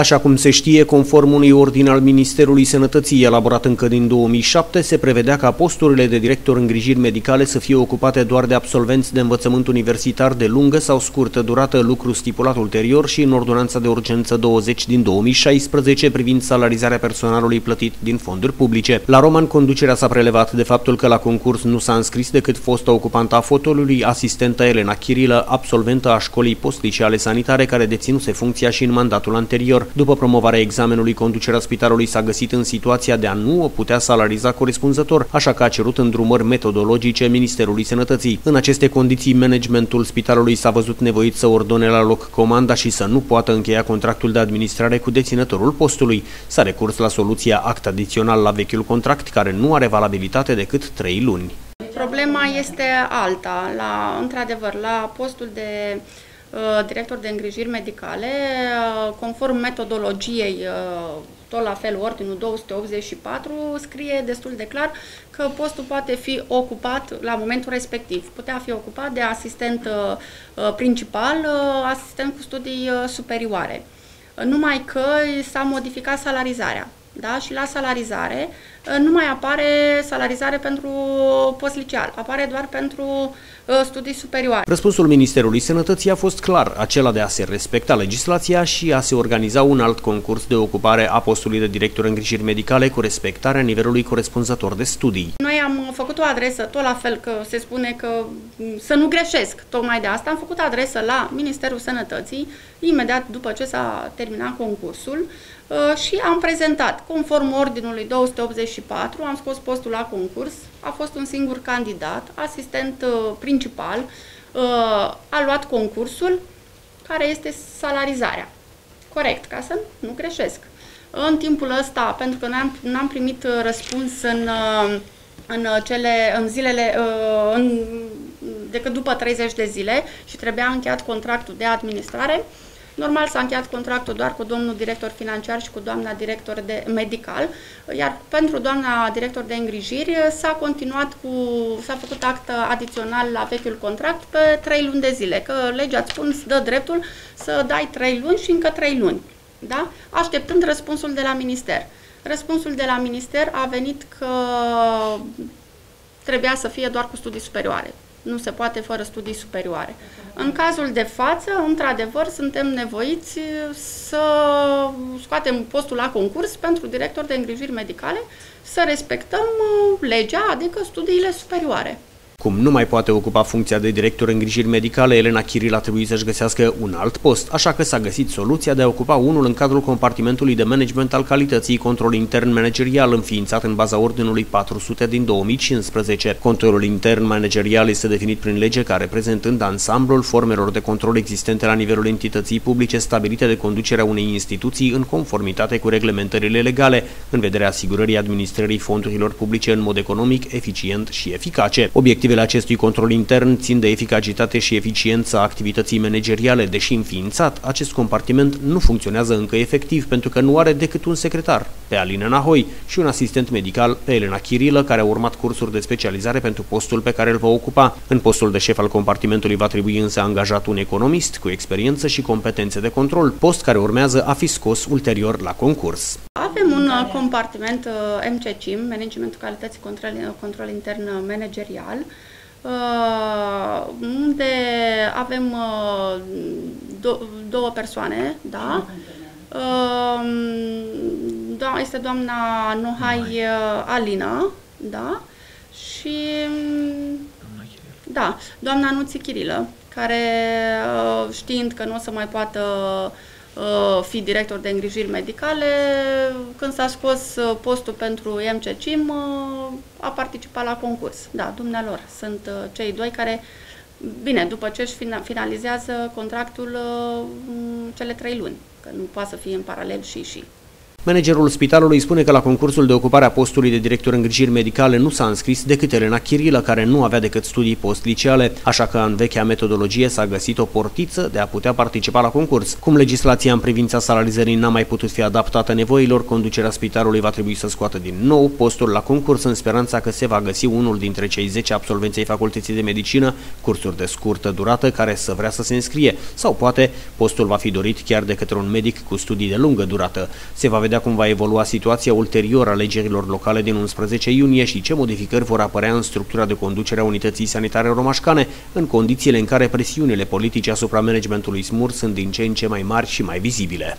Așa cum se știe, conform unui ordin al Ministerului Sănătății elaborat încă din 2007, se prevedea ca posturile de director îngrijiri medicale să fie ocupate doar de absolvenți de învățământ universitar de lungă sau scurtă durată, lucru stipulat ulterior și în ordonanța de urgență 20 din 2016 privind salarizarea personalului plătit din fonduri publice. La Roman, conducerea s-a prelevat de faptul că la concurs nu s-a înscris decât fosta ocupanta a fotolului, asistenta Elena Chirilă, absolventă a școlii postlicale sanitare, care deținuse funcția și în mandatul anterior. După promovarea examenului, conducerea spitalului s-a găsit în situația de a nu o putea salariza corespunzător, așa că a cerut îndrumări metodologice Ministerului Sănătății. În aceste condiții, managementul spitalului s-a văzut nevoit să ordone la loc comanda și să nu poată încheia contractul de administrare cu deținătorul postului. S-a recurs la soluția act adițional la vechiul contract, care nu are valabilitate decât 3 luni. Problema este alta. La, într-adevăr, la postul de uh, director de îngrijiri medicale, uh, conform metodologiei, uh, tot la fel, ordinul 284, scrie destul de clar că postul poate fi ocupat la momentul respectiv. Putea fi ocupat de asistent uh, uh principal, uh, asistent cu studii uh, superioare. Numai că s-a modificat salarizarea da? și la salarizare uh, nu mai apare salarizare pentru post liceal, apare doar pentru uh, studii superioare. Răspunsul Ministerului Sănătății a fost clar, acela de a se respecta legislația și a se organiza un alt concurs de ocupare a postului de director îngrijiri medicale cu respectarea nivelului corespunzător de studii. Noi am făcut o adresă, tot la fel că se spune că mm, să nu greșesc, tocmai de asta am făcut adresă la Ministerul Sănătății, imediat după ce s-a terminat concursul, Uh, și am prezentat, conform ordinului 284, am scos postul la concurs, a fost un singur candidat, asistent uh, principal, uh, a luat concursul, care este salarizarea. Corect, ca să nu greșesc. În timpul ăsta, pentru că n-am, n-am primit răspuns în, în, cele, în zilele, în, decât după 30 de zile și trebuia încheiat contractul de administrare, Normal s-a încheiat contractul doar cu domnul director financiar și cu doamna director de medical, iar pentru doamna director de îngrijiri s-a continuat cu, s-a făcut act adițional la vechiul contract pe 3 luni de zile, că legea îți spun, îți dă dreptul să dai 3 luni și încă 3 luni, da? așteptând răspunsul de la minister. Răspunsul de la minister a venit că trebuia să fie doar cu studii superioare. Nu se poate fără studii superioare. În cazul de față, într-adevăr, suntem nevoiți să scoatem postul la concurs pentru director de îngrijiri medicale, să respectăm uh, legea, adică studiile superioare. Cum nu mai poate ocupa funcția de director îngrijiri medicale, Elena Chiril a trebuit să-și găsească un alt post, așa că s-a găsit soluția de a ocupa unul în cadrul compartimentului de management al calității control intern managerial înființat în baza ordinului 400 din 2015. Controlul intern managerial este definit prin lege ca reprezentând ansamblul formelor de control existente la nivelul entității publice stabilite de conducerea unei instituții în conformitate cu reglementările legale, în vederea asigurării administrării fondurilor publice în mod economic, eficient și eficace. Obiectivul Obiectivele acestui control intern țin de eficacitate și eficiența activității manageriale, deși înființat, acest compartiment nu funcționează încă efectiv pentru că nu are decât un secretar, pe Alina Nahoi, și un asistent medical, pe Elena Chirilă, care a urmat cursuri de specializare pentru postul pe care îl va ocupa. În postul de șef al compartimentului va trebui însă angajat un economist cu experiență și competențe de control, post care urmează a fi scos ulterior la concurs. Avem un uh, compartiment uh, MCCIM, Managementul Calității Control, Control Intern Managerial, uh, unde avem două persoane, da? da, este doamna Nohai Alina, da? Și da, doamna Nuți Chirilă, care știind că nu o să mai poată Uh, fi director de îngrijiri medicale. Când s-a scos uh, postul pentru MCCIM, uh, a participat la concurs. Da, dumnealor sunt cei doi care, bine, după ce își finalizează contractul cele trei luni, că nu poate să fie în paralel și și. Managerul spitalului spune că la concursul de ocupare a postului de director îngrijiri medicale nu s-a înscris decât Elena Chirilă, care nu avea decât studii postliceale, așa că în vechea metodologie s-a găsit o portiță de a putea participa la concurs. Cum legislația în privința salarizării n-a mai putut fi adaptată nevoilor, conducerea spitalului va trebui să scoată din nou postul la concurs în speranța că se va găsi unul dintre cei 10 absolvenți ai facultății de medicină, cursuri de scurtă durată, care să vrea să se înscrie, sau poate postul va fi dorit chiar de către un medic cu studii de lungă durată. Se va vedea cum va evolua situația ulterior alegerilor locale din 11 iunie și ce modificări vor apărea în structura de conducere a unității sanitare romașcane, în condițiile în care presiunile politice asupra managementului SMUR sunt din ce în ce mai mari și mai vizibile.